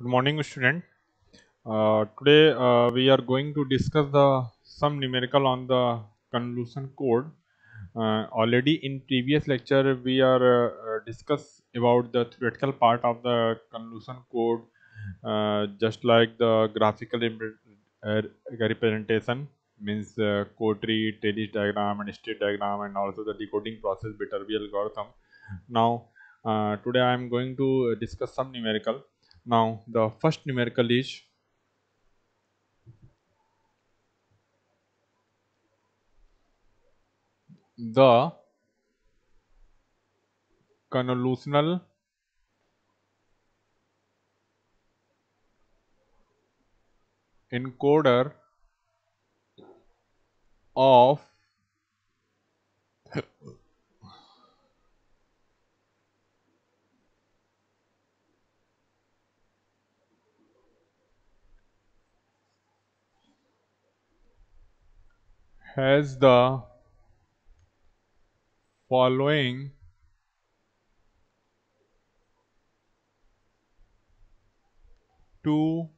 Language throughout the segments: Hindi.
Good morning, student. Uh, today uh, we are going to discuss the some numerical on the convolution code. Uh, already in previous lecture we are uh, discuss about the theoretical part of the convolution code, uh, just like the graphical uh, representation means code tree, Taylor's diagram, and state diagram, and also the decoding process, Viterbi algorithm. Now today I am going to discuss some numerical. Now the first numerical is the convolutional encoder of has the following two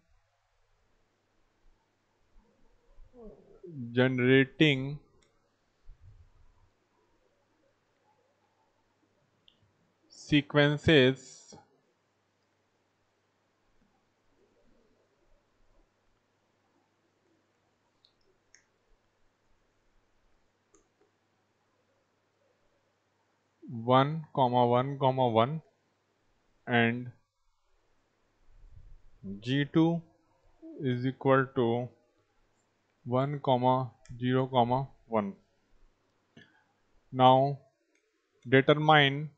generating sequences one comma one comma one and g2 is equal to 1 comma 0 comma 1 now determine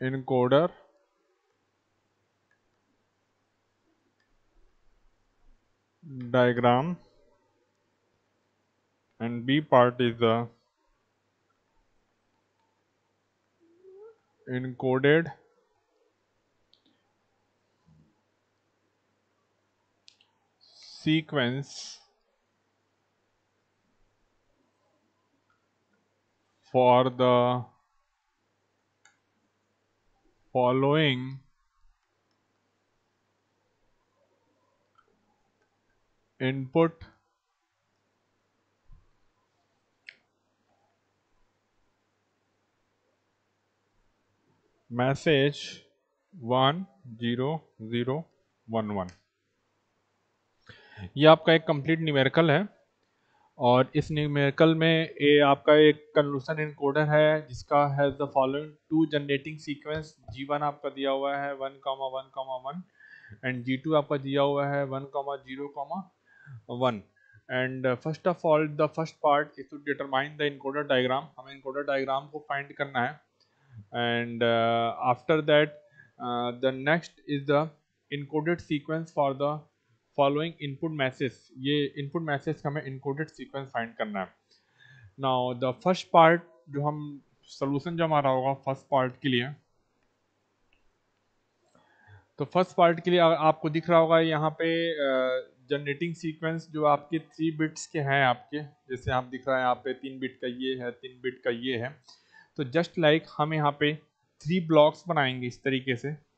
encoder diagram. And B part is the encoded. Sequence for the following input one one ये आपका एक कंप्लीट न्यूमेरिकल है और इस न्यूमेरिकल में ये आपका एक कन्वर्सन इनकोडर है, जिसका has the following two generating sequence G one आपका दिया हुआ है one comma one comma one and G two आपका दिया हुआ है one comma zero comma one and first of all the first part is to determine the encoder diagram हमें इनकोडर डायग्राम को फाइंड करना है। And after that the next is the encoded sequence for the following input message ये इनपुट मैसेज का हमें इनकोडेड सीक्वेंस फाइंड करना है। नाउ द फ़र्स्ट पार्ट जो हम सोलूशन जो हमारा होगा फ़र्स्ट पार्ट के लिए। तो फ़र्स्ट पार्ट के लिए आपको दिख रहा होगा यहाँ पे uh, जनरेटिंग सीक्वेंस जो आपके थ्री बिट्स के हैं आपके, जैसे आप दिख रहा है यहाँ पे तीन बिट का ये है, तीन बिट का ये है। तो जस्ट लाइक like हम यहाँ पे थ्री ब्लॉक्स बनाएँगे इस तरीके से।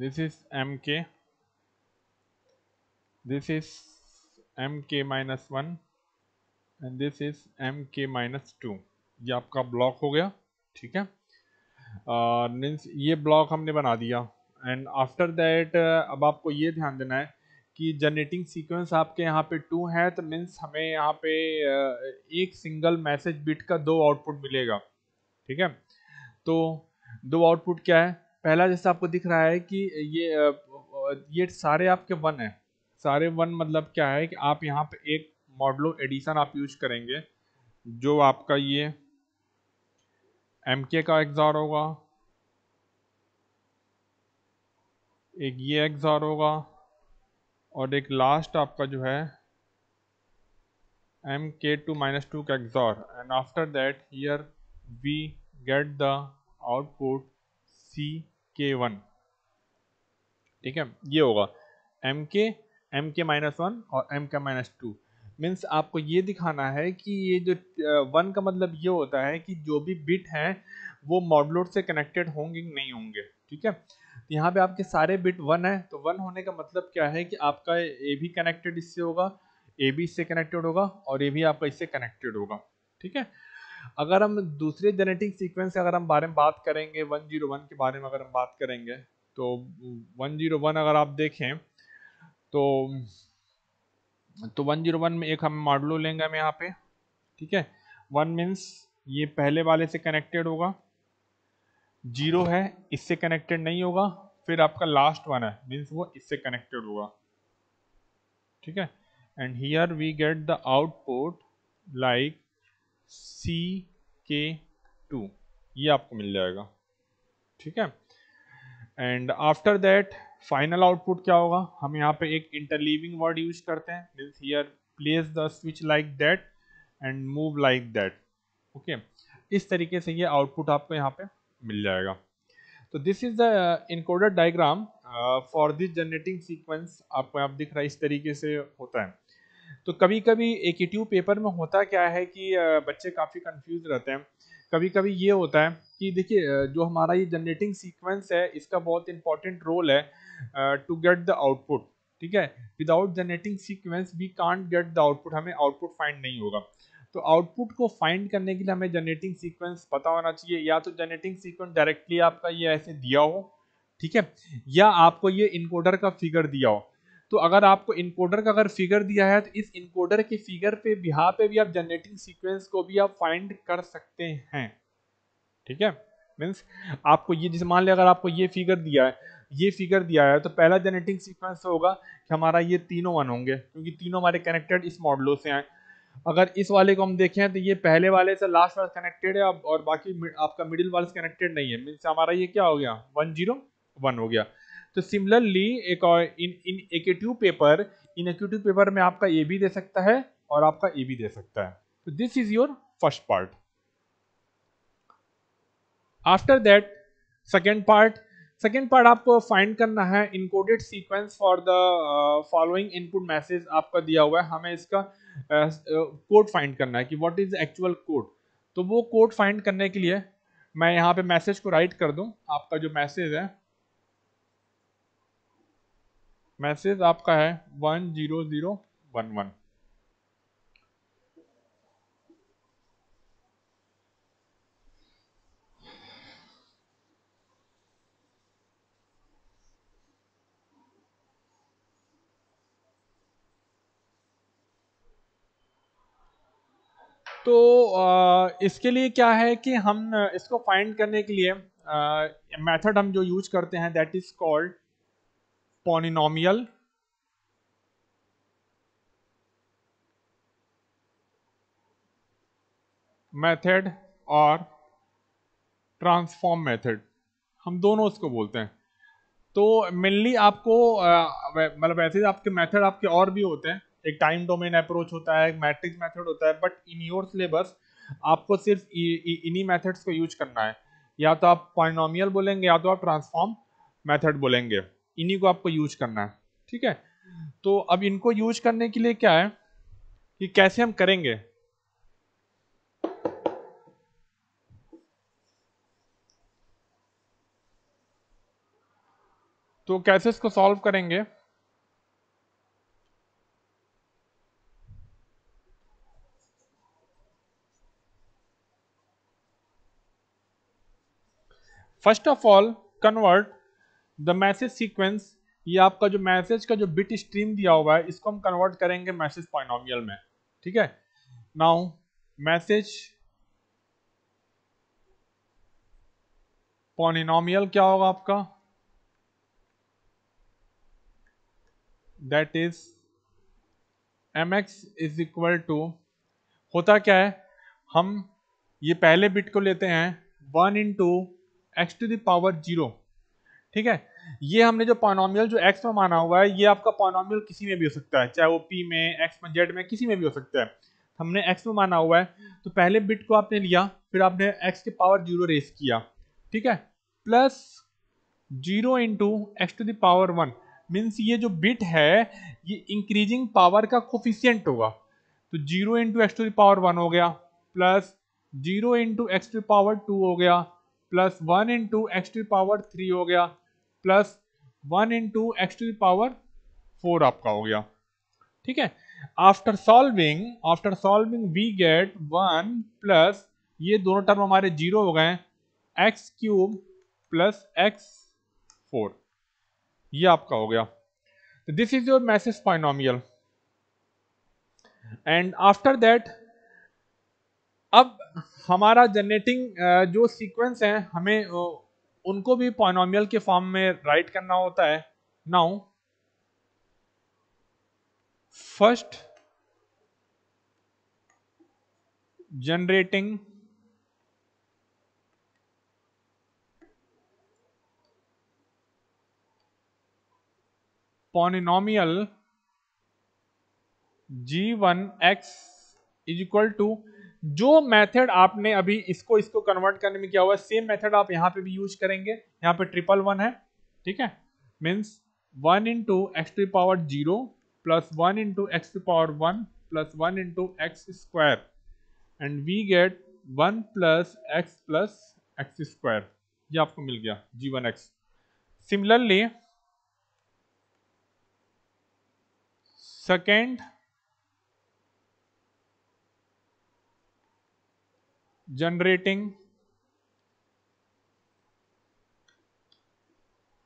This is mk this is mk minus one and this is M K minus two ये आपका ब्लॉक हो गया ठीक है? मीन्स uh, ये ब्लॉक हमने बना दिया। एंड आफ्टर दैट अब आपको ये ध्यान देना है कि जनरेटिंग सीक्वेंस आपके यहाँ पे टू है तो मीन्स हमें यहाँ पे एक सिंगल मैसेज बिट का दो आउटपुट मिलेगा ठीक है? तो दो आउटपुट क्या है? पहला जैसे आपको दिख रहा है कि ये ये सारे आपके वन है। सारे वन मतलब क्या है कि आप यहाँ पे एक मॉडलो एडिशन आप यूज़ करेंगे, जो आपका ये एम के का एग्जार होगा, एक ये एग्जार होगा और एक लास्ट आपका जो है M K two minus two का XOR and after that here we get the output C K one ठीक है? ये होगा। M K M K minus one और M K minus two means आपको ये दिखाना है कि ये जो वन का मतलब ये होता है कि जो भी बिट हैं, वो मॉडलोड से कनेक्टेड होंगे नहीं होंगे। ठीक है? तो यहाँ पे आपके सारे बिट वन है तो वन होने का मतलब क्या है कि आपका ए भी कनेक्टेड इससे होगा ए भी इससे कनेक्टेड होगा और ए भी आपका इससे कनेक्टेड होगा। ठीक है? अगर हम दूसरे जेनेटिक सीक्वेंस अगर हम बारे में बात करेंगे वन ज़ीरो वन के बारे में अगर हम बात करेंगे तो वन ज़ीरो वन अगर आप देखें तो तो वन ज़ीरो वन में एक हम मॉडलो लेंगे हम यहाँ पे, ठीक है? वन मीन्स ये पहले वाले से कनेक्टेड होगा ज़ीरो है, इससे कनेक्टेड नहीं होगा, फिर आपका लास्ट वन है मीन्स वो इससे कनेक्टेड होगा, ठीक है? And here we get the output like C K two ये आपको मिल जाएगा। ठीक है? And after that final output क्या होगा? हम यहाँ पे एक इंटरलीविंग वर्ड यूज़ करते हैं। Means here place the switch like that and move like that okay इस तरीके से ये आउटपुट आपको यहाँ पे मिल जाएगा। तो this is the encoder diagram for this generating sequence आपको आप दिख रहा है, इस तरीके से होता है। तो कभी कभी एक पेपर में होता क्या है कि बच्चे काफ़ी कंफ्यूज रहते हैं। कभी कभी ये होता है कि देखिए जो हमारा ये जनरेटिंग सीक्वेंस है, इसका बहुत इंपॉर्टेंट रोल है टू गेट द आउटपुट ठीक है? Without generating sequence we can't get the output हमें आउटपुट फाइंड नहीं होगा। तो आउटपुट को फाइंड करने के लिए हमें जनरेटिंग सीक्वेंस पता होना चाहिए, या तो जनरेटिंग सीक्वेंस डायरेक्टली आपका ये ऐसे दिया हो, ठीक है? या आपको ये इनकोडर का फिगर दिया हो। तो अगर आपको इनकोडर का अगर फिगर दिया है तो इस इनकोडर के फिगर पे बिहा पे भी आप जनरेटिंग सीक्वेंस को भी आप फाइंड कर सकते हैं। ठीक है? मीन्स आपको ये जैसे मान लिया, अगर आपको ये फिगर दिया है, ये फिगर दिया है तो पहला जनरेटिंग सीक्वेंस होगा कि हमारा ये तीनों वन होंगे, क्योंकि तीनों हमारे कनेक्टेड इस मॉडलों से हैं। अगर इस वाले को हम देखें तो ये पहले वाले से लास्ट वाले कनेक्टेड है और बाकी आपका मिडिल वाले कनेक्टेड नहीं है। मीन्स हमारा ये क्या हो गया? वन ज़ीरो वन हो गया। तो सिमिलरली एक और इन इन एक्टिव पेपर इन एक्टिव पेपर में आपका ए भी दे सकता है और आपका ए भी दे सकता है। तो this is your first part after that second part second part आपको फाइंड करना है encoded sequence for the following input message आपका दिया हुआ है। हमें इसका कोड uh, फाइंड करना है कि व्हाट इज़ एक्चुअल कोड तो वो कोड फाइंड करने के लिए मैं यहाँ पे मैसेज को राइट कर दूँ। आपका जो मैसेज है मैसेज आपका है one zero zero one one. तो इसके लिए क्या है कि हम इसको फाइंड करने के लिए मेथड हम जो यूज़ करते हैं that is called polynomial method और ट्रांसफॉर्म मेथड हम दोनों उसको बोलते हैं। तो मेनली आपको मतलब ऐसे आपके मेथड आपके और भी होते हैं। एक टाइम डोमेन अप्रोच होता है, एक मैट्रिक्स मेथड होता है बट इन योर सिलेबस आपको सिर्फ़ इन्हीं मेथड्स को यूज़ करना है। या तो आप पॉइनोमियल बोलेंगे, या तो आप ट्रांसफॉर्म मेथड बोलेंगे। इन्हीं को आपको यूज़ करना है, ठीक है? तो अब इनको यूज़ करने के लिए क्या है कि कैसे हम करेंगे? तो कैसे इसको सॉल्व करेंगे? First of all convert the message sequence ये आपका जो मैसेज का जो बिट स्ट्रीम दिया हुआ है, इसको हम कन्वर्ट करेंगे मैसेज पॉइनोमियल में। ठीक है? नाउ मैसेज पॉलिनोमियल क्या होगा आपका? That is M X is equal to होता क्या है? हम ये पहले बिट को लेते हैं one into X to the power zero ठीक है? ये हमने जो पॉनोमियल जो एक्स में माना हुआ है, ये आपका पॉनोमियल किसी में भी हो सकता है, चाहे वो पी में एक्स में जेड में, किसी में भी हो सकता है। हमने एक्स में माना हुआ है तो पहले बिट को आपने लिया, फिर आपने एक्स के पावर ज़ीरो रेस किया, ठीक है? Plus zero into X to the power one means ये जो बिट है, ये इंक्रीजिंग पावर का कोफिशियंट होगा। तो zero into X to the power one हो गया plus zero into X to power two हो गया plus one into X to power three हो गया, plus one into X to power four आपका हो गया। ठीक है? After solving after solving we get one plus ये दोनों टर्म हमारे ज़ीरो हो गए X cube plus X four ये आपका हो गया। This is your message polynomial and after that अब हमारा जनरेटिंग जो सीक्वेंस है, हमें उनको भी पॉइनोमियल के फॉर्म में राइट करना होता है। Now first generating polynomial g1x is equal to जो मेथड आपने अभी इसको इसको कन्वर्ट करने में किया हुआ है सेम मेथड आप यहाँ पे भी यूज़ करेंगे। यहाँ पे ट्रिपल वन है, ठीक है? Means one into X to power zero plus one into X to power one plus one into X square and we get one plus X plus X square ये आपको मिल गया G one X similarly second generating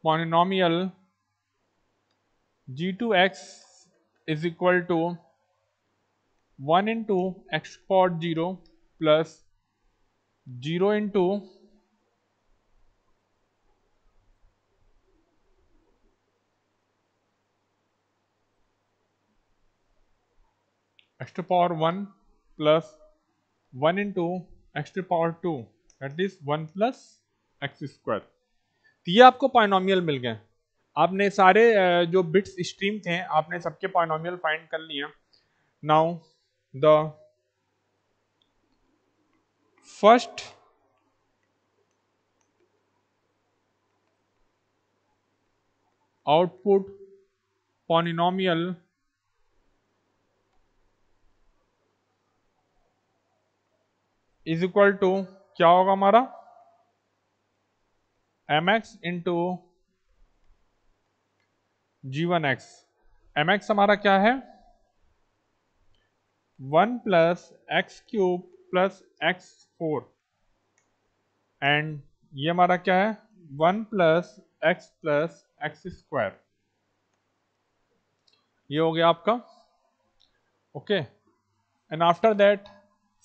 polynomial g2x is equal to 1 into x power 0 plus 0 into x to power 1 plus 1 into x to power 2 that is 1 plus x square. तो ये आपको पाइनोमियल मिल गए। आपने सारे जो बिट्स स्ट्रीम थे, आपने सबके पाइनोमियल फाइंड कर लिया now the first output polynomial is equal to क्या होगा हमारा? M X into G one X M X हमारा क्या है? One plus X cube plus X four. And ये हमारा क्या है? One plus X plus X square. ये हो गया आपका. Okay and after that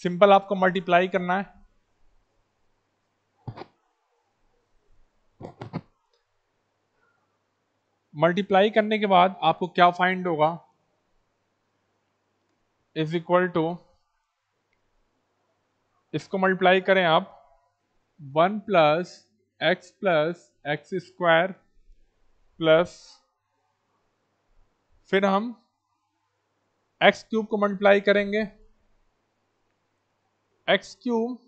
simple आपको मल्टीप्लाई करना है। मल्टीप्लाई करने के बाद आपको क्या फाइंड होगा? इज़ इक्वल टू इसको मल्टीप्लाई करें आप। One plus X plus X square plus, फिर हम एक्स क्यूब को मल्टीप्लाई करेंगे। X cube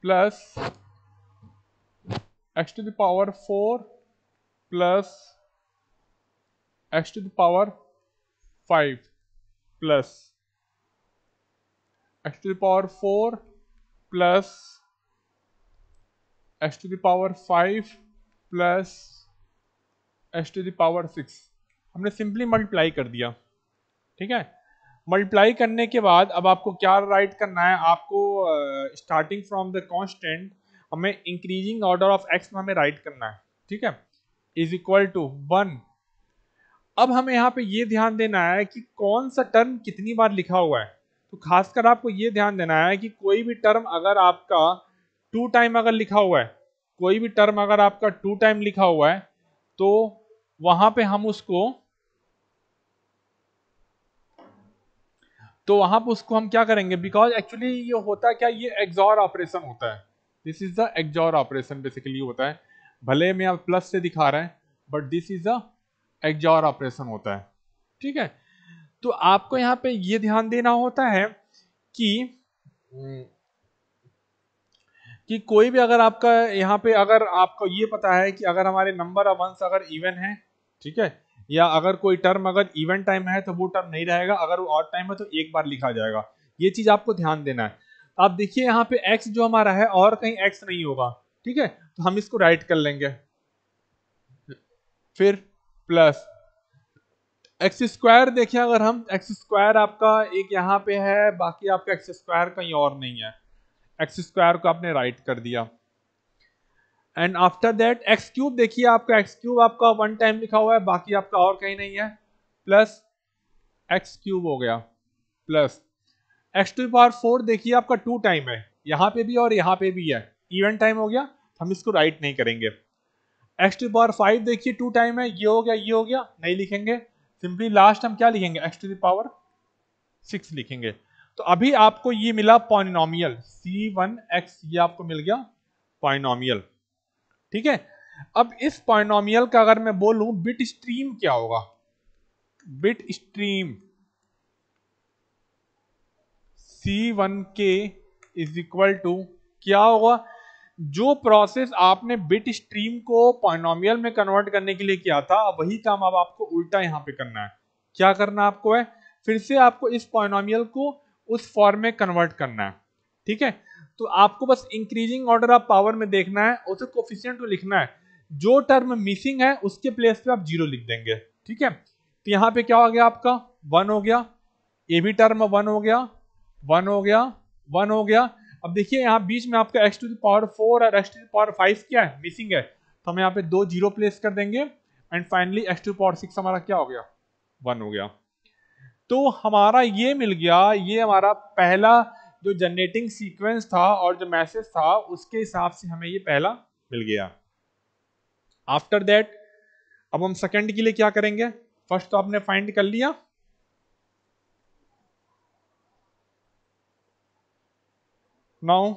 plus x to the power 4 plus x to the power 5 plus x to the power 4 plus x to the power 5 plus x to the power 6 हमने सिंपली मल्टीप्लाई कर दिया। ठीक है? मल्टीप्लाई करने के बाद अब आपको क्या राइट करना है? आपको स्टार्टिंग फ्रॉम द कांस्टेंट हमें इंक्रीजिंग ऑर्डर ऑफ़ एक्स में हमें राइट करना है। ठीक है? इज़ इक्वल टू वन अब हमें यहाँ पे ये ध्यान देना है कि कौन सा टर्म कितनी बार लिखा हुआ है। तो खासकर आपको ये ध्यान देना है कि कोई भी टर्म अगर आपका टू टाइम अगर लिखा हुआ है, कोई भी टर्म अगर आपका टू टाइम लिखा हुआ है तो वहाँ पे हम उसको तो वहाँ पर उसको हम क्या करेंगे? बिकॉज़ एक्चुअली ये होता है क्या, ये एग्जॉर ऑपरेशन होता है। This is the XOR operation basically होता है। भले में आप प्लस से दिखा रहे हैं but this is the XOR operation होता है। ठीक है? तो आपको यहाँ पे ये ध्यान देना होता है कि कि कोई भी अगर आपका यहाँ पे, अगर आपको ये पता है कि अगर हमारे नंबर ऑफ़ वंस अगर इवन है, ठीक है? या अगर कोई टर्म अगर इवन टाइम है तो वो टर्म नहीं रहेगा, अगर वो ऑड टाइम है तो एक बार लिखा जाएगा। ये चीज़ आपको ध्यान देना है। आप देखिए यहाँ पे x जो हमारा है, और कहीं x नहीं होगा, ठीक है? तो हम इसको राइट कर लेंगे। फिर प्लस एक्स स्क्वायर देखिए, अगर हम एक्स स्क्वायर आपका एक यहाँ पे है, बाकी आपका एक्स स्क्वायर कहीं और नहीं है। एक्स स्क्वायर को आपने राइट कर दिया। And after that X cube देखिए आपका एक्स क्यूब आपका वन टाइम लिखा हुआ है, बाकी आपका और कहीं नहीं है। प्लस एक्स क्यूब हो गया। Plus X to power four देखिए आपका टू टाइम है। यहाँ पे भी और यहाँ पे भी है। इवन टाइम हो गया। हम इसको राइट नहीं करेंगे। एक्स टू पावर फाइव देखिए टू टाइम है। ये हो गया, ये हो गया। नहीं लिखेंगे। सिंपली लास्ट हम क्या लिखेंगे? एक्स टू पावर सिक्स लिखेंगे। तो अभी आपको ये मिला पॉइनोमियल सी वन एक्स ये आपको मिल गया पॉइनोमियल ठीक है? अब इस पॉइनोमियल का अगर मैं बोलूँ बिट स्ट्रीम क्या होगा? बिट स्ट्रीम सी वन के इज़ इक्वल टू क्या होगा? जो प्रोसेस आपने बिट स्ट्रीम को पॉइनोमियल में कन्वर्ट करने के लिए किया था, वही काम अब आपको उल्टा यहाँ पे करना है। क्या करना आपको है? फिर से आपको इस पॉइनोमियल को उस फॉर्म में कन्वर्ट करना है। ठीक है? तो आपको बस इंक्रीजिंग ऑर्डर ऑफ़ पावर में देखना है उसे कोफिशियंट को लिखना है। जो टर्म मिसिंग है, उसके प्लेस पे आप ज़ीरो लिख देंगे, ठीक है? तो यहाँ पे क्या हो गया आपका? वन हो गया। ये भी टर्म वन हो गया। वन हो गया। वन हो गया। अब देखिए, यहाँ बीच में आपका एक्स टू पावर फोर और एक्स टू पावर फाइव क्या है? मिसिंग है। तो हम यहाँ पे दो ज़ीरो प्लेस कर देंगे। And finally X to power six हमारा क्या हो गया? वन हो गया। तो हमारा ये मिल गया, ये हमारा पहला जो जनरेटिंग सीक्वेंस था और जो मैसेज था, उसके हिसाब से हमें ये पहला मिल गया। आफ्टर दैट अब हम सेकंड के लिए क्या करेंगे? फ़र्स्ट तो आपने फाइंड कर लिया। Now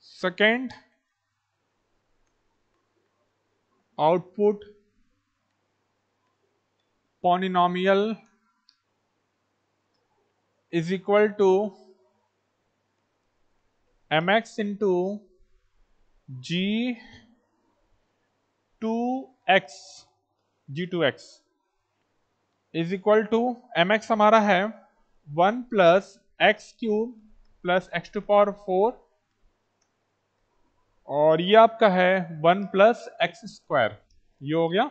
second output polynomial is equal to mx into g 2x g 2x is equal to M X हमारा है one plus X cube plus X to power four और ये आपका है वन प्लस एक्स स्क्वायर ये हो गया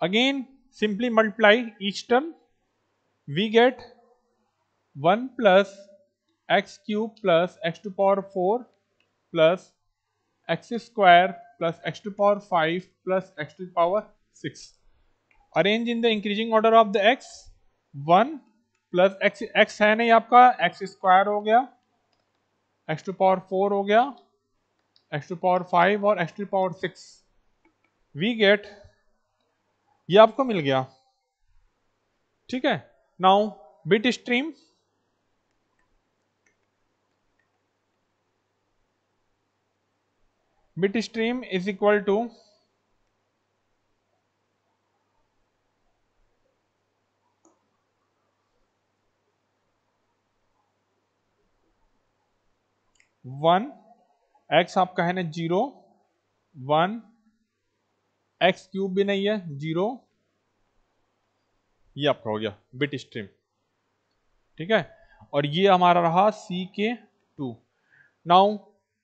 Again, simply multiply each term. We get 1 plus x cube plus x to power 4 plus x square plus x to power 5 plus x to power 6. Arrange in the increasing order of the x. 1 plus x x है नहीं आपका x स्क्वायर हो गया x टू पावर 4 हो गया x टू पावर 5 और x to power 6 we get ये आपको मिल गया। ठीक है? Now bit stream bit stream is equal to one X आपका है ना ज़ीरो वन एक्स क्यूब भी नहीं है ज़ीरो ये आपका हो गया बिट स्ट्रीम ठीक है? और ये हमारा रहा C K two now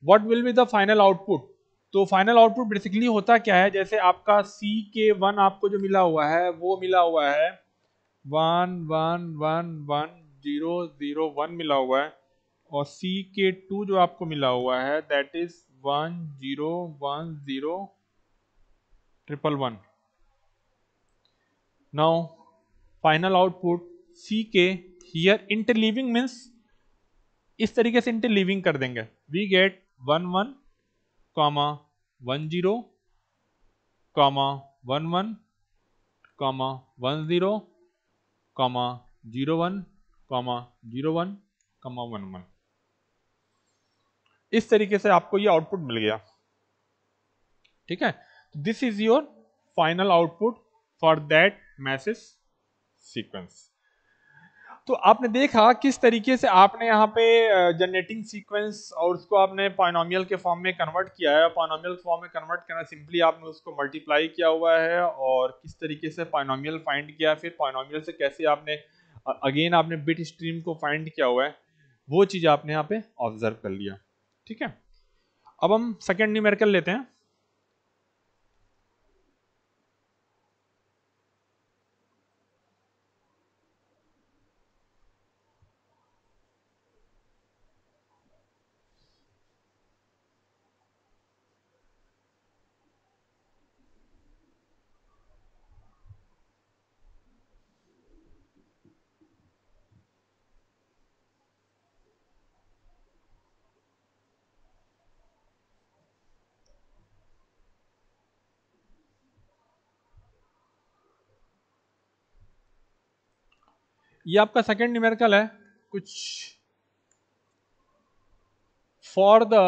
what will be the final output तो फाइनल आउटपुट बेसिकली होता क्या है? जैसे आपका सी के वन आपको जो मिला हुआ है, वो मिला हुआ है one one one one zero zero one मिला हुआ है। और सी के टू जो आपको मिला हुआ है that is one zero one zero triple one. Now, final output के हियर interleaving means इस तरीके से इंटरलीविंग कर देंगे। We get one one comma one zero comma one one comma one zero comma zero one comma zero one comma one one इस तरीके से आपको ये आउटपुट मिल गया। ठीक है? This is your final output for that message sequence तो आपने देखा किस तरीके से आपने यहाँ पे जनरेटिंग सीक्वेंस और उसको आपने पाइनोमियल के फॉर्म में कन्वर्ट किया है। पाइनोमियल फॉर्म में कन्वर्ट करना सिंपली आपने उसको मल्टीप्लाई किया हुआ है और किस तरीके से पाइनोमियल फाइंड किया फिर पाइनोमियल से कैसे आपने अगेन आपने बिट स्ट्रीम को फाइंड किया हुआ है, वो चीज़ आपने यहाँ पे ऑब्ज़र्व कर लिया। ठीक है? अब हम सेकेंड न्यूमेरिकल लेते हैं। ये आपका सेकेंड न्यूमेरिकल है। कुछ for the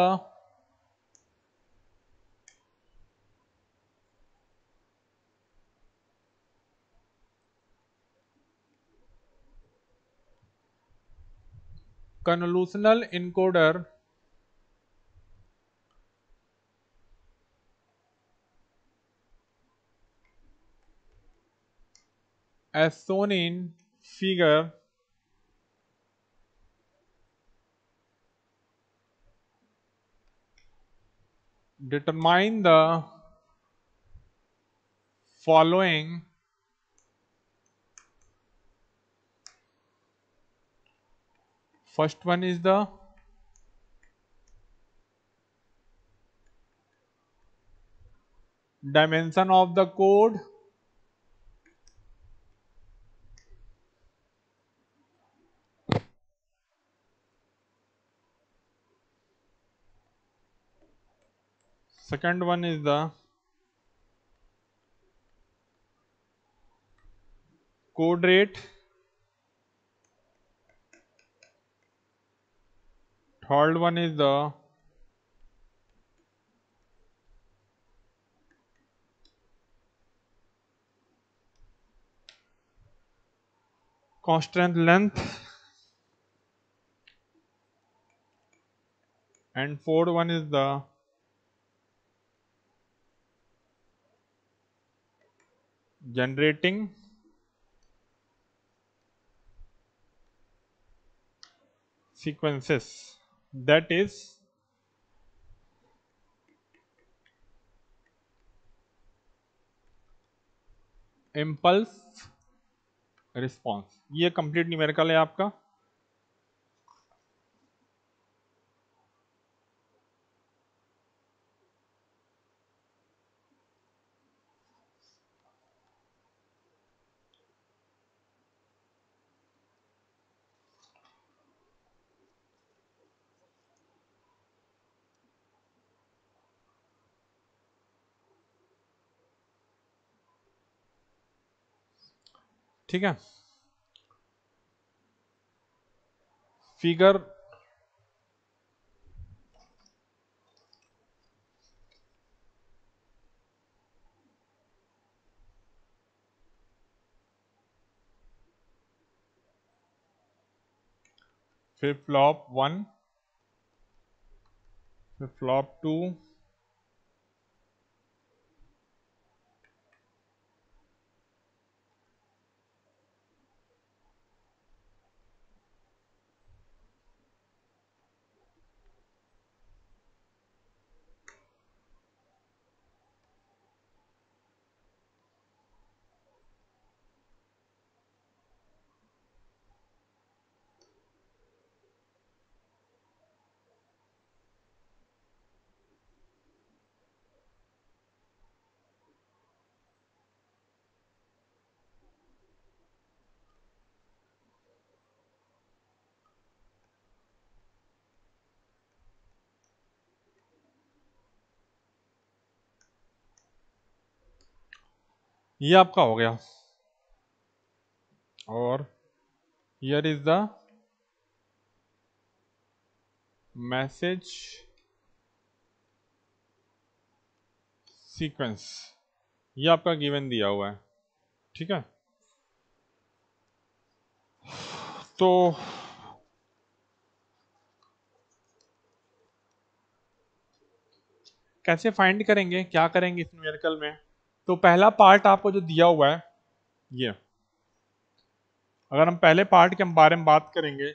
convolutional encoder as shown in figure determine the following first one is the dimension of the code second one is the code rate third one is the constant length and fourth one is the generating sequences that is impulse response ये कंप्लीट न्यूमेरिकल है आपका ठीक है? Figure flip one flip flop two ये आपका हो गया। और here is the message sequence ये आपका गिवन दिया हुआ है। ठीक है? तो कैसे फाइंड करेंगे? क्या करेंगे इस न्यूमेरिकल में? तो पहला पार्ट आपको जो दिया हुआ है, ये। अगर हम पहले पार्ट के बारे में बात करेंगे,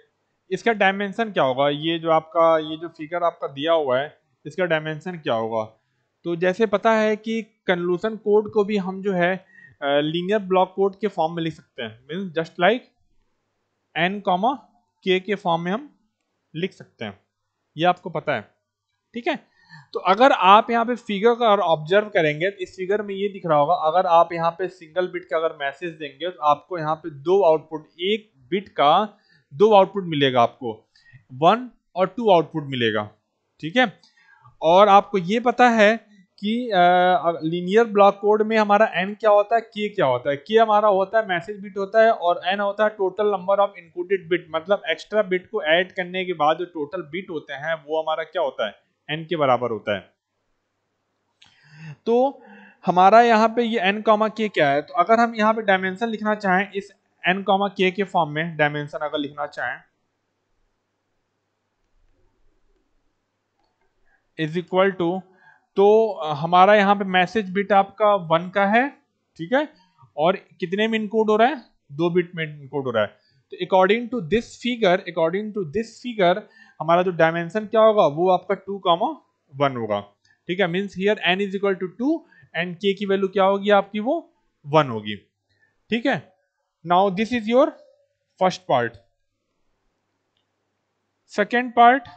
इसका डायमेंशन क्या होगा? ये जो आपका, ये जो फिगर आपका दिया हुआ है, इसका डायमेंशन क्या होगा? तो जैसे पता है कि कन्क्लूजन कोड को भी हम जो है लीनियर ब्लॉक कोड के फॉर्म में लिख सकते हैं। Means just like n comma k के फॉर्म में हम लिख सकते हैं। ये आपको पता है। ठीक है? तो अगर आप यहाँ पे फिगर का ऑब्ज़र्व करेंगे तो इस फिगर में ये दिख रहा होगा, अगर आप यहाँ पे सिंगल बिट का अगर मैसेज देंगे तो आपको यहाँ पे दो आउटपुट एक बिट का दो आउटपुट मिलेगा आपको। वन और टू आउटपुट मिलेगा, ठीक है? और आपको ये पता है कि लीनियर ब्लॉक कोड में हमारा एन क्या होता है के क्या होता है? के हमारा होता है मैसेज बिट होता है, और एन होता है total number of included bit मतलब एक्स्ट्रा बिट को ऐड करने के बाद जो टोटल बिट होते हैं, वो हमारा क्या होता है? एन के बराबर होता है। तो हमारा यहाँ पे ये एन कॉमा के क्या है? तो अगर हम यहाँ पे डायमेंशन लिखना चाहें, इस एन कॉमा के के फॉर्म में डायमेंशन अगर लिखना चाहें इज़ इक्वल टू तो हमारा यहाँ पे मैसेज बिट आपका वन का है, ठीक है? और कितने में इनकोड हो रहा है? दो बिट में इनकोड हो रहा है। तो according to this figure according to this figure हमारा जो डायमेंशन क्या होगा, वो आपका टू कामा वन होगा। ठीक है means here n is equal to two and k की वैल्यू क्या होगी आपकी, वो वन होगी। ठीक है? Now this is your first part second part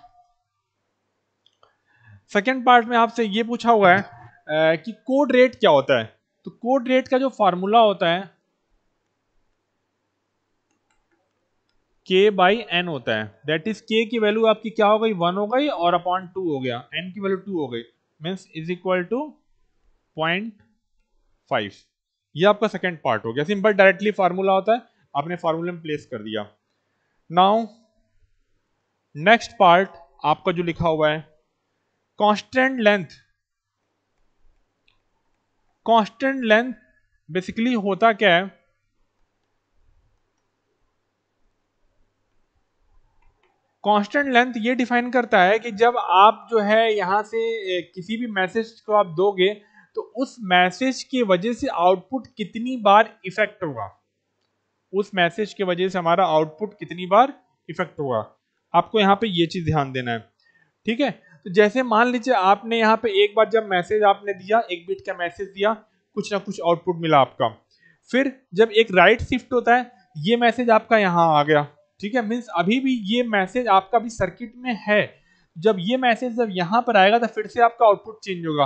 second part में आपसे ये पूछा हुआ है कि कोड रेट क्या होता है? तो कोड रेट का जो फॉर्मूला होता है के बाई एन होता है। दैट इज़ के की वैल्यू आपकी क्या हो गई? वन हो गई और अपॉन टू हो गया। एन की वैल्यू टू हो गई। Means is equal to point five ये आपका सेकेंड पार्ट हो गया। सिंपल डायरेक्टली फार्मूला होता है। आपने फार्मूले में प्लेस कर दिया। नाउ नेक्स्ट पार्ट आपका जो लिखा हुआ है constant length constant length basically होता क्या है? कांस्टेंट लेंथ ये डिफाइन करता है कि जब आप जो है यहाँ से किसी भी मैसेज को आप दोगे तो उस मैसेज की वजह से आउटपुट कितनी बार इफ़ेक्ट होगा? उस मैसेज की वजह से हमारा आउटपुट कितनी बार इफ़ेक्ट होगा? आपको यहाँ पे ये चीज़ ध्यान देना है। ठीक है? तो जैसे मान लीजिए आपने यहाँ पे एक बार जब मैसेज आपने दिया, एक बिट का मैसेज दिया, कुछ ना कुछ आउटपुट मिला आपका। फिर जब एक राइट शिफ्ट होता है, ये मैसेज आपका यहाँ आ गया। ठीक है मीन्स अभी भी ये मैसेज आपका भी सर्किट में है। जब ये मैसेज जब यहाँ पर आएगा तो फिर से आपका आउटपुट चेंज होगा।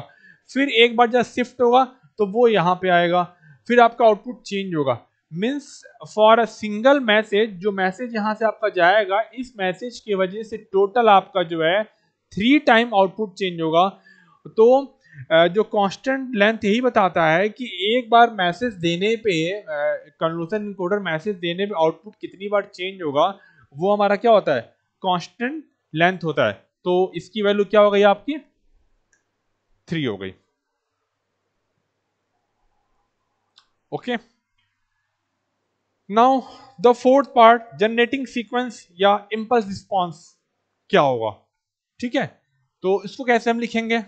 फिर एक बार जब शिफ्ट होगा तो वो यहाँ पे आएगा। फिर आपका आउटपुट चेंज होगा। Means for a single message जो मैसेज यहाँ से आपका जाएगा, इस मैसेज की वजह से टोटल आपका जो है थ्री टाइम आउटपुट चेंज होगा। तो जो कांस्टेंट लेंथ यही बताता है कि एक बार मैसेज देने पे कन्वर्सन इनकोडर मैसेज देने पे आउटपुट कितनी बार चेंज होगा, वो हमारा क्या होता है? कांस्टेंट लेंथ होता है। तो इसकी वैल्यू क्या हो गई आपकी? थ्री हो गई। Okay now the fourth part generating sequence या इंपल्स रिस्पॉन्स क्या होगा? ठीक है? तो इसको कैसे हम लिखेंगे?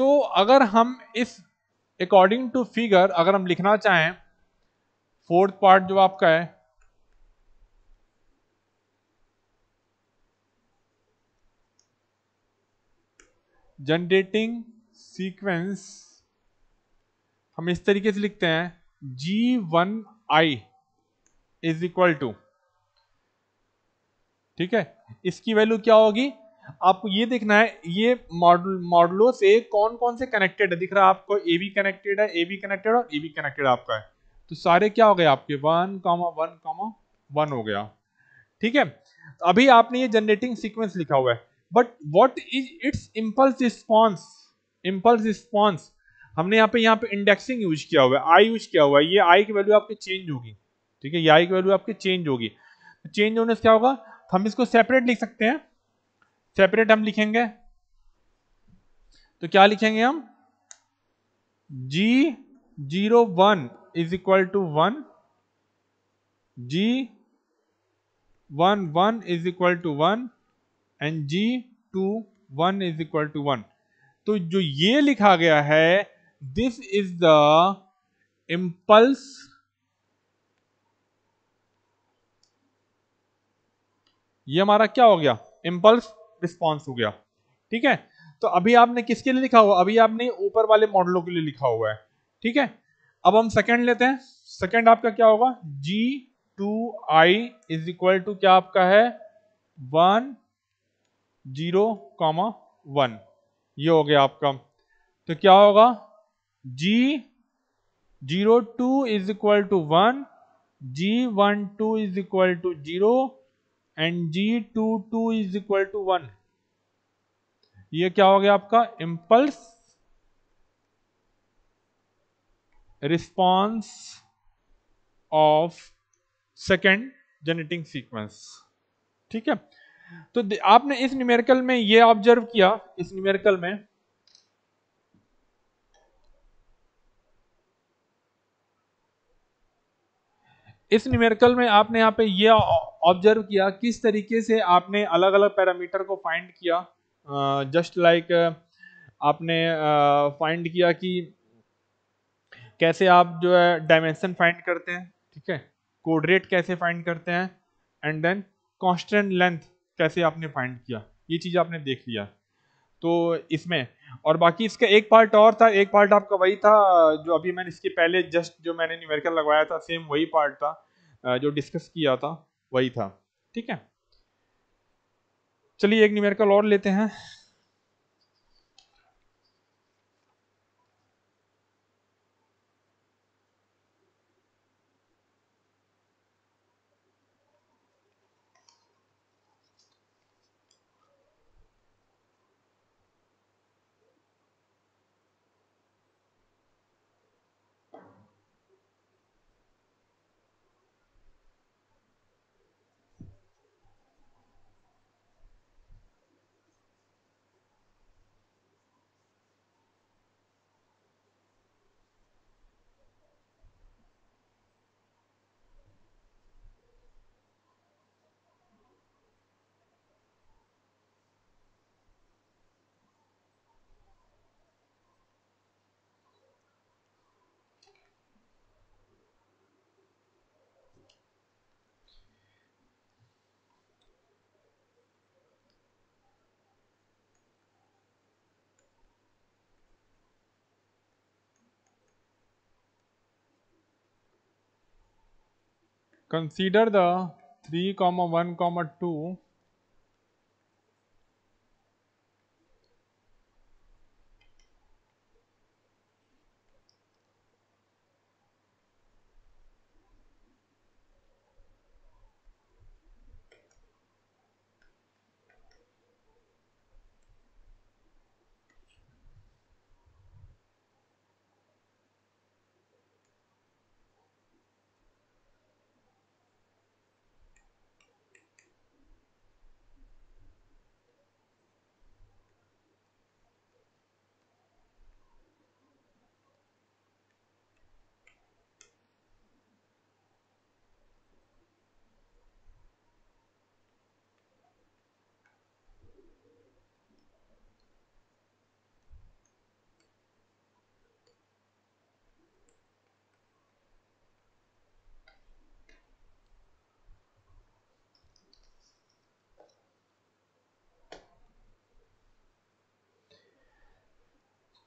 तो अगर हम इस अकॉर्डिंग टू फिगर अगर हम लिखना चाहें फोर्थ पार्ट जो आपका है जनरेटिंग सीक्वेंस हम इस तरीके से लिखते हैं g one i is equal to ठीक है? इसकी वैल्यू क्या होगी? आपको ये देखना है, ये मॉडल, मॉडलों से कौन कौन से कनेक्टेड है? दिख रहा है आपको ए बी कनेक्टेड है ए बी कनेक्टेड और ए बी कनेक्टेड आपका है। तो सारे क्या हो गए आपके? One comma one comma, one हो गया। ठीक है? अभी आपने ये जनरेटिंग सीक्वेंस लिखा हुआ है। But what is its impulse response impulse response हमने यहाँ पे यहाँ पे इंडेक्सिंग यूज़ किया हुआ है। आई यूज़ किया हुआ है। ये आई की वैल्यू आपकी चेंज होगी। ठीक है? ये आई की वैल्यू आपकी चेंज होगी। चेंज होने से क्या होगा? हम इसको सेपरेट लिख सकते हैं। सेपरेट हम लिखेंगे। तो क्या लिखेंगे हम? G zero one is equal to one. G one one is equal to one. And g two one is equal to one. तो जो ये लिखा गया है दिस इज़ द इम्पल्स ये हमारा क्या हो गया? इम्पल्स रिस्पॉन्स हो गया। ठीक है? तो अभी आपने किसके लिए लिखा हुआ? अभी आपने ऊपर वाले मॉडलों के लिए लिखा हुआ है। ठीक है? अब हम सेकेंड लेते हैं। सेकंड आपका क्या होगा? G two i is equal to क्या आपका है? One, zero comma one. ये हो गया आपका। तो क्या होगा? G zero two is equal to one g one two is equal to zero and g two two is equal to one. ये क्या हो गया आपका? Impulse response of second generating sequence ठीक है? तो आपने इस न्यूमेरिकल में ये ऑब्ज़र्व किया, इस न्यूमेरिकल में। इस न्यूमेरिकल में आपने यहाँ पे ये ऑब्ज़र्व किया किस तरीके से आपने अलग अलग पैरामीटर को फाइंड किया। Just uh, like like, uh, आपने फाइंड uh, किया कि कैसे आप जो है डायमेंशन फाइंड करते हैं ठीक है? कोड रेट कैसे फाइंड करते हैं एंड देन कॉन्स्टेंट लेंथ कैसे आपने फाइंड किया। ये चीज़ आपने देख लिया। तो इसमें और बाकी इसका एक पार्ट और था एक पार्ट आपका वही था जो अभी मैंने इसके पहले जस्ट जो मैंने न्यूमेरिकल लगवाया था सेम वही पार्ट था जो डिस्कस किया था। वही था। ठीक है। चलिए एक न्यूमेरिकल और लेते हैं। Consider the 3 comma 1 comma 2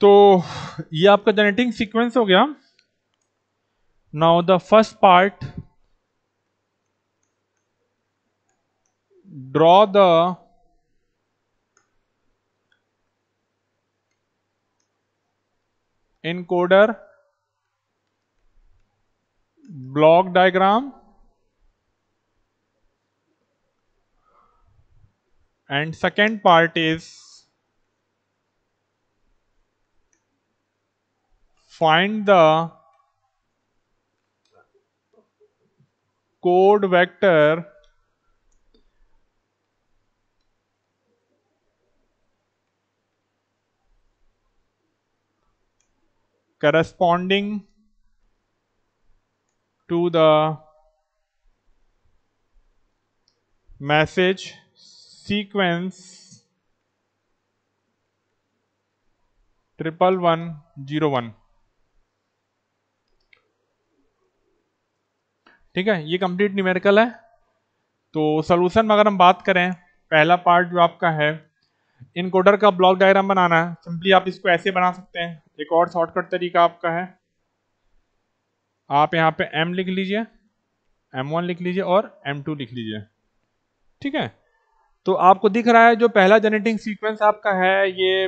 तो ये आपका जेनेटिक सीक्वेंस हो गया। Now the first part draw the encoder block diagram and second part is find the code vector corresponding to the message sequence triple one zero one. ठीक है, ये कंप्लीट न्यूमेरिकल है। तो सोल्यूशन में अगर हम बात करें, पहला पार्ट जो आपका है इनकोडर का ब्लॉक डायग्राम बनाना है। सिंपली आप इसको ऐसे बना सकते हैं। एक और शॉर्टकट तरीका आपका है। आप यहाँ पे m लिख लीजिए m1 लिख लीजिए और m2 लिख लीजिए। ठीक है? तो आपको दिख रहा है जो पहला जनरेटिंग सीक्वेंस आपका है, ये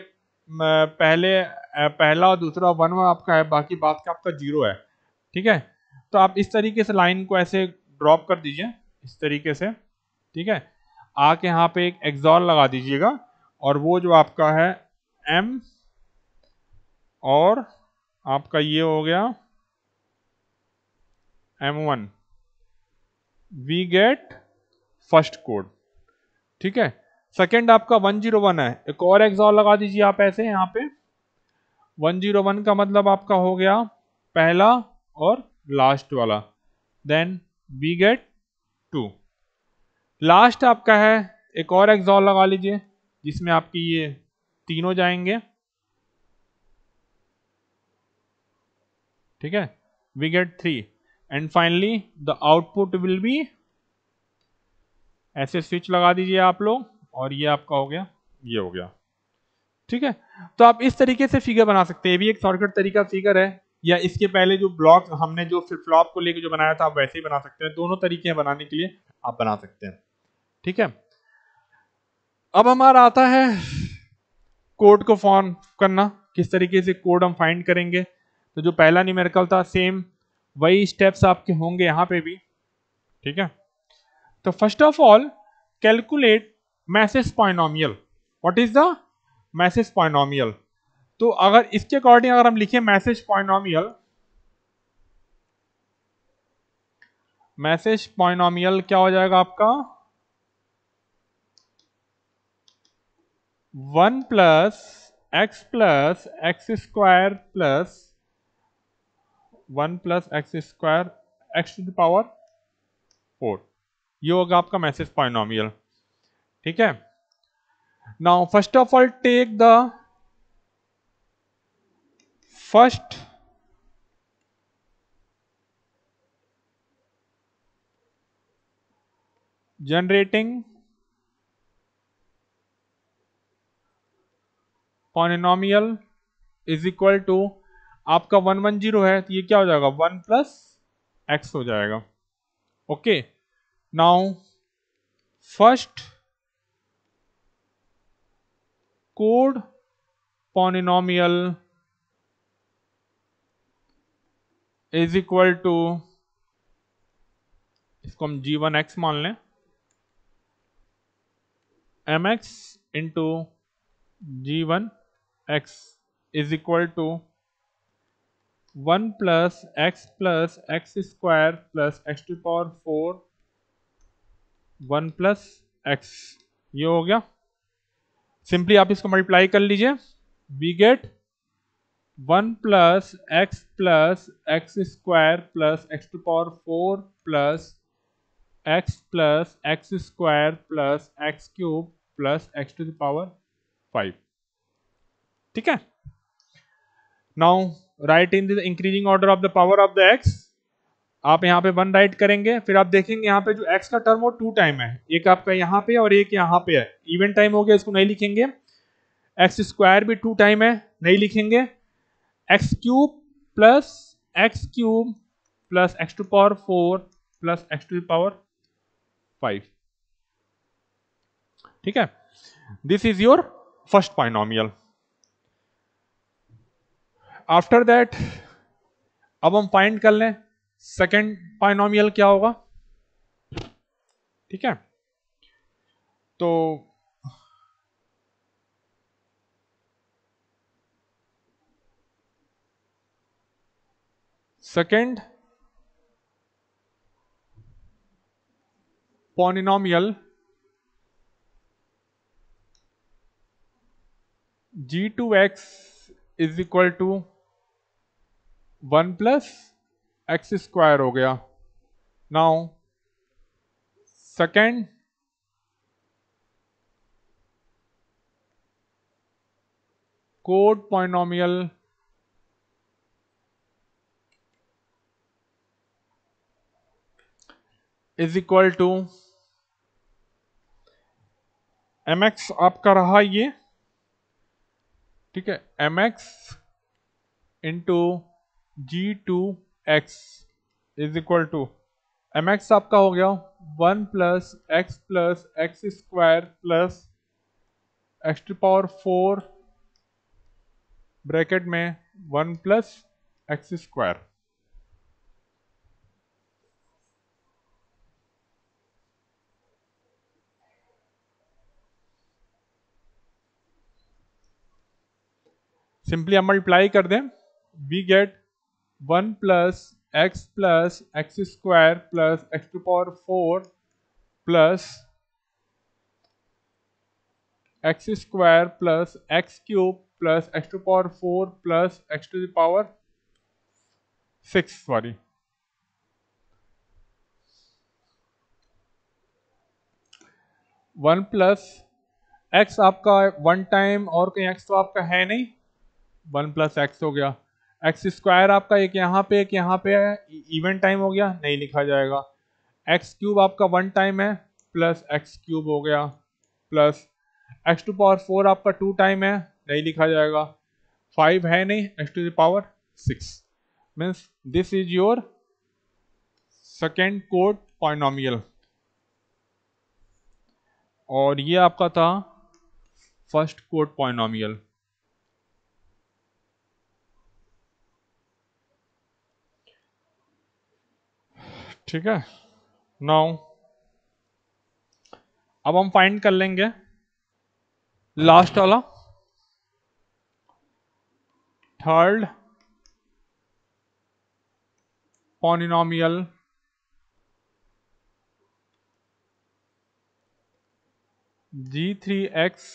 पहले पहला और दूसरा वन आपका है, बाकी बात का आपका ज़ीरो है। ठीक है? तो आप इस तरीके से लाइन को ऐसे ड्रॉप कर दीजिए, इस तरीके से, ठीक है? आके यहाँ पे एक एग्जॉल लगा दीजिएगा और वो जो आपका है एम और आपका ये हो गया m one we get first code ठीक है? सेकेंड आपका वन ज़ीरो वन है। एक और एग्जॉल लगा दीजिए आप ऐसे यहाँ पे। वन ज़ीरो वन का मतलब आपका हो गया पहला और लास्ट वाला। Then we get two last आपका है, एक और एग्जॉल लगा लीजिए, जिसमें आपकी ये तीनों जाएँगे। ठीक है? We get three and finally the output will be ऐसे स्विच लगा दीजिए आप लोग, और ये आपका हो गया, ये हो गया। ठीक है? तो आप इस तरीके से फिगर बना सकते हैं। ये भी एक शॉर्टकट तरीका फिगर है। या इसके पहले जो ब्लॉक हमने जो फ्लिप फ्लॉप को लेकर जो बनाया था, आप वैसे ही बना सकते हैं। दोनों तरीके हैं बनाने के लिए, आप बना सकते हैं। ठीक है? अब हमारा आता है कोड को फॉर्म करना। किस तरीके से कोड हम फाइंड करेंगे? तो जो पहला न्यूमेरिकल था सेम वही स्टेप्स आपके होंगे यहाँ पे भी। ठीक है? तो first of all calculate message polynomial what is the message polynomial तो अगर इसके अकॉर्डिंग अगर हम लिखें मैसेज पॉइनोमियल मैसेज पॉइनोमियल क्या हो जाएगा आपका? One plus x plus x square plus one plus x square x to the power four. ये होगा आपका मैसेज पॉइनोमियल ठीक है? Now first of all take the first generating polynomial is equal to, आपका वन वन ज़ीरो है तो ये क्या हो जाएगा? वन प्लस एक्स हो जाएगा। Okay? Now, first code polynomial is equal to इसको हम जी वन एक्स मान लें m x into g one x is equal to one plus x plus x square plus x to power four one plus x ये हो गया। सिंपली आप इसको मल्टीप्लाई कर लीजिए। We get one plus x plus x square plus x to power four plus x plus x square plus x cube plus x to the power five. ठीक है? Now write in the increasing order of the power of the x आप यहाँ पे वन राइट करेंगे, फिर आप देखेंगे यहाँ पे जो एक्स का टर्म वो टू टाइम है। एक आपका यहाँ पे और एक यहाँ पे है। इवन टाइम हो गया, इसको नहीं लिखेंगे। एक्स स्क्वायर भी टू टाइम है, नहीं लिखेंगे। X cube plus x cube plus x to power four plus x to power five ठीक है? This is your first polynomial after that अब हम फाइंड कर लें सेकेंड पाइनोमियल क्या होगा? ठीक है? तो second polynomial g2x is equal to one plus x square हो गया। Now second code polynomial is equal to m x आपका रहा ये, ठीक है m x into g two x is equal to m x आपका हो गया one plus x plus x square plus x to power four bracket में one plus x square simply हम मल्टीप्लाई कर दें we get one plus x plus x square plus x to power four plus x square plus x cube plus x to power four plus x to power six sorry one plus x आपका वन टाइम और कहीं एक्स तो आपका है नहीं वन प्लस एक्स हो गया। एक्स स्क्वायर आपका एक यहाँ पे, एक यहाँ पे है। इवन टाइम हो गया, नहीं लिखा जाएगा। एक्स क्यूब आपका वन टाइम है, प्लस एक्स क्यूब हो गया, plus x to power four आपका टू टाइम है, नहीं लिखा जाएगा। फाइव है नहीं, x to power six. Means this is your second code polynomial और ये आपका था फ़र्स्ट कोड पॉइनोमियल ठीक है? नाउ अब हम फाइंड कर लेंगे। लास्ट वाला। Third polynomial g three x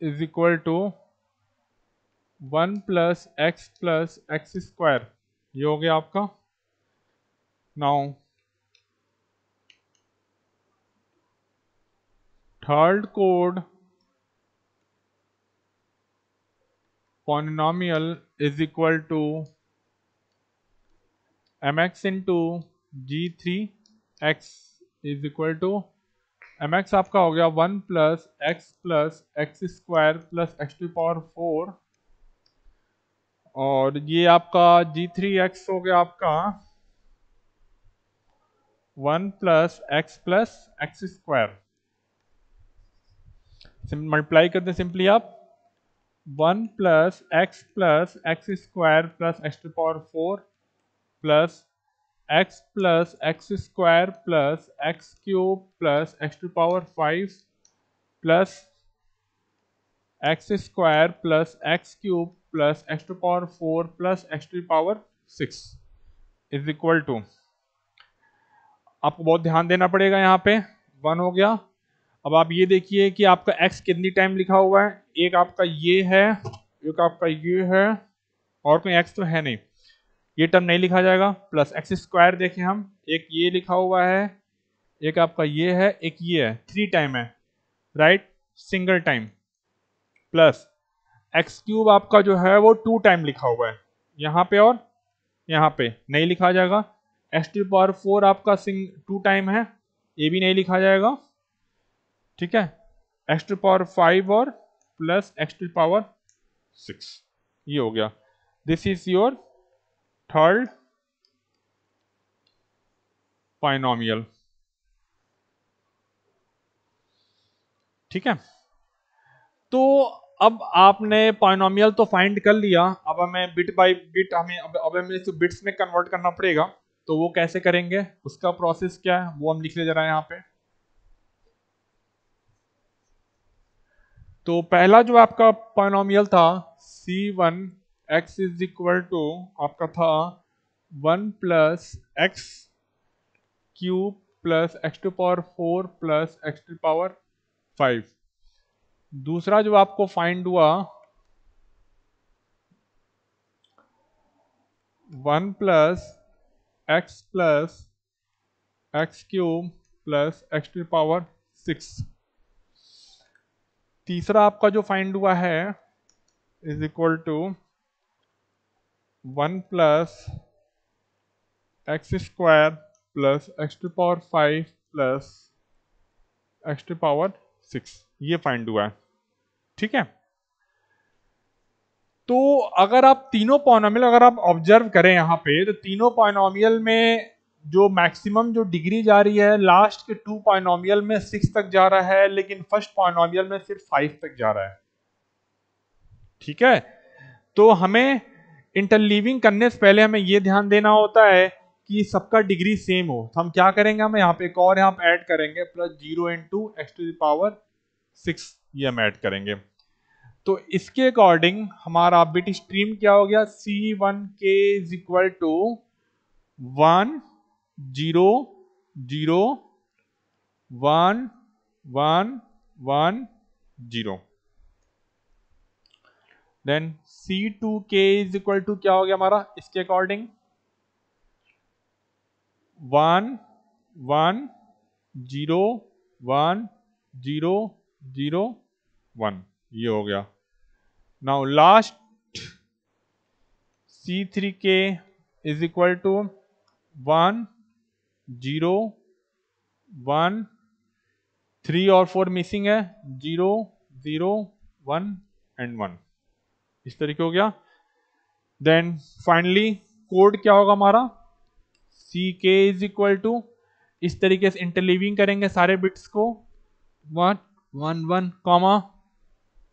is equal to one plus x plus x square ये हो गया आपका। Now, third code polynomial is equal to mx into g3x is equal to mx आपका हो गया one plus x plus x square plus x to power four और ये आपका जी थ्री एक्स हो गया आपका one plus x plus x square multiply करते सिंपली आप one plus x plus x square plus x to power four plus x plus x square plus x cube plus x to power five plus x square plus x cube plus x to power four plus x to power six is equal to आपको बहुत ध्यान देना पड़ेगा यहाँ पे। वन हो गया। अब आप ये देखिए कि आपका एक्स कितनी टाइम लिखा हुआ है। एक आपका ये है, एक आपका ये है, और कोई एक्स तो है नहीं। ये टर्म नहीं लिखा जाएगा। प्लस एक्स स्क्वायर देखें हम। एक ये लिखा हुआ है, एक आपका ये है, एक ये है। थ्री टाइम है right single time plus x cube आपका जो है, वो टू टाइम लिखा हुआ है। यहाँ पे और यहाँ पे। नहीं लिखा जाएगा। एक्स टू पावर फोर आपका सिंग टू टाइम है, ये भी नहीं लिखा जाएगा। ठीक है? एक्स टू पावर फाइव और plus x to power six ये हो गया। This is your third polynomial ठीक है? तो अब आपने पाइनोमियल तो फाइंड कर लिया, अब हमें बिट बाय बिट हमें, अब अब हमें बिट्स में कन्वर्ट करना पड़ेगा। तो वो कैसे करेंगे? उसका प्रोसेस क्या है? वो हम लिख ले जरा यहाँ पे। तो पहला जो आपका पॉइनोमियल था c one x is equal to आपका था one plus x cube plus x to power four plus x to power five दूसरा जो आपको फाइंड हुआ one plus x plus x cube plus x to power six तीसरा आपका जो फाइंड हुआ है is equal to one plus x square plus x to power five plus x to power six ये फाइंड हुआ है। ठीक है? तो अगर आप तीनों पॉइनोमियल अगर आप ऑब्ज़र्व करें यहाँ पे तो तीनों पॉइनोमियल में जो मैक्सिमम जो डिग्री जा रही है लास्ट के टू पॉइनोमियल में सिक्स तक जा रहा है, लेकिन फ़र्स्ट पॉइनोमियल में सिर्फ़ फाइव तक जा रहा है। ठीक है? तो हमें इंटरलीविंग करने से पहले हमें यह ध्यान देना होता है कि सबका डिग्री सेम हो। तो हम क्या करेंगे, हम यहाँ पे एक और यहाँ पे ऐड करेंगे plus zero into x to power six ये हम ऐड करेंगे। तो इसके अकॉर्डिंग हमारा बिट स्ट्रीम क्या हो गया? C one k is equal to one zero zero one one one zero then c two k is equal to क्या हो गया हमारा? इसके according one one zero one zero zero one ये हो गया। C three k is equal to one zero one three और फोर मिसिंग है zero zero one and one इस तरीके हो गया। देन फाइनली कोड क्या होगा हमारा? सी के इज़ इक्वल टू इस तरीके से इंटरलीविंग करेंगे सारे बिट्स को। One one one comma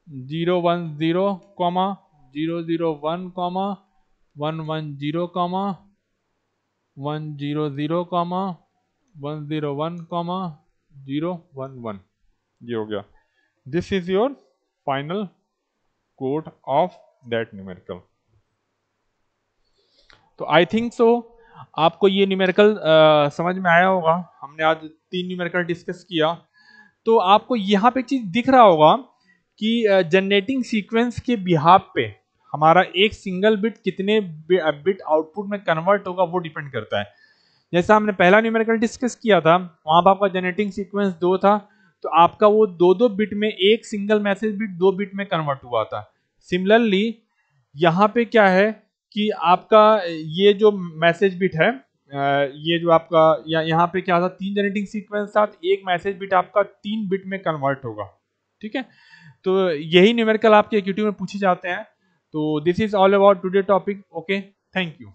zero one zero comma zero zero one comma one one zero comma one zero zero comma one zero one comma zero one one. ये हो गया। This is your final code of that numerical तो आई थिंक सो आपको ये न्यूमेरिकल uh, समझ में आया होगा। हमने आज तीन न्यूमेरिकल डिस्कस किया। तो आपको यहाँ पे चीज़ दिख रहा होगा कि जनरेटिंग सीक्वेंस के बिहाब पे हमारा एक सिंगल बिट कितने बिट आउटपुट में कन्वर्ट होगा वो डिपेंड करता है। जैसा हमने पहला न्यूमेरिकल डिस्कस किया था, वहाँ पर आपका जनरेटिंग सीक्वेंस दो था तो आपका वो दो दो बिट में एक सिंगल मैसेज बिट दो बिट में कन्वर्ट हुआ था। सिमिलरली यहाँ पे क्या है कि आपका ये जो मैसेज बिट है ये जो आपका, या यहाँ पे क्या था, तीन जनरेटिंग सीक्वेंस साथ एक मैसेज बिट आपका तीन बिट में कन्वर्ट होगा। ठीक है? तो यही न्यूमेरिकल आपके एक्यूटिव में पूछे जाते हैं। तो this is all about today topic okay thank you